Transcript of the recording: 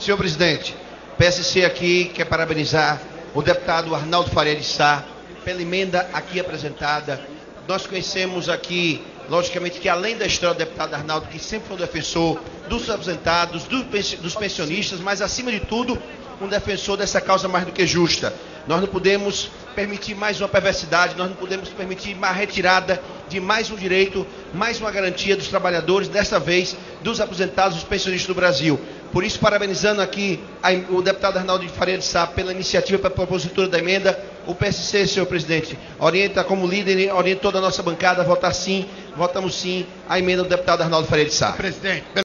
Senhor presidente, PSC aqui quer parabenizar o deputado Arnaldo Faria de Sá pela emenda aqui apresentada. Nós conhecemos aqui, logicamente, que além da história do deputado Arnaldo, que sempre foi um defensor dos aposentados, dos pensionistas, mas acima de tudo, um defensor dessa causa mais do que justa. Nós não podemos permitir mais uma perversidade, nós não podemos permitir uma retirada de mais um direito, mais uma garantia dos trabalhadores, desta vez dos aposentados, dos pensionistas do Brasil. Por isso, parabenizando aqui a, o deputado Arnaldo de Faria de Sá pela iniciativa, pela propositura da emenda, o PSC, senhor presidente, orienta como líder, orienta toda a nossa bancada a votar sim, votamos sim a emenda do deputado Arnaldo Faria de Sá. Presidente.